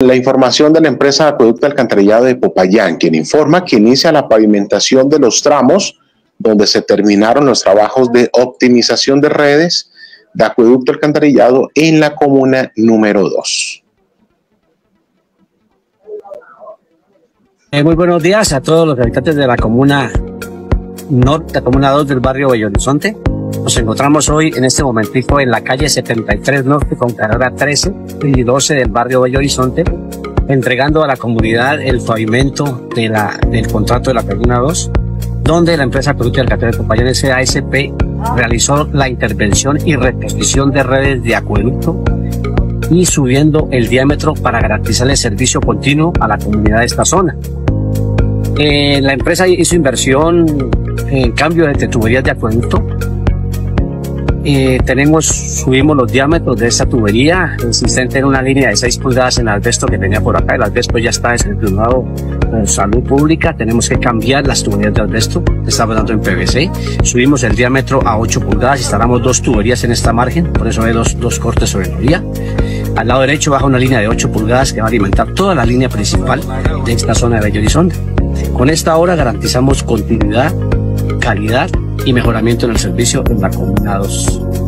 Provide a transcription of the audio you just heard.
La información de la empresa Acueducto Alcantarillado de Popayán, quien informa que inicia la pavimentación de los tramos donde se terminaron los trabajos de optimización de redes de Acueducto Alcantarillado en la comuna número 2. Eh, muy buenos días a todos los habitantes de la comuna norte, la comuna 2 del barrio Bello. Nos encontramos hoy en este momentico en la calle 73 Norte con carrera 13 y 12 del barrio Bello Horizonte, entregando a la comunidad el pavimento de la, del contrato de la comuna 2, donde la empresa Producto del de Compañía SASP realizó la intervención y repetición de redes de acueducto y subiendo el diámetro para garantizar el servicio continuo a la comunidad de esta zona. Eh, la empresa hizo inversión en cambio de tuberías de acueducto eh, tenemos, subimos los diámetros de esta tubería existente en una línea de 6 pulgadas en asbesto que tenía por acá. El asbesto ya está desinflamado en salud pública. Tenemos que cambiar las tuberías de asbesto estamos dando en PVC. Subimos el diámetro a 8 pulgadas. Instalamos dos tuberías en esta margen. Por eso hay dos, dos cortes sobre la vía. Al lado derecho baja una línea de 8 pulgadas que va a alimentar toda la línea principal de esta zona de Bello Horizonte. Con esta obra garantizamos continuidad, calidad y mejoramiento en el servicio en la Comuna 2.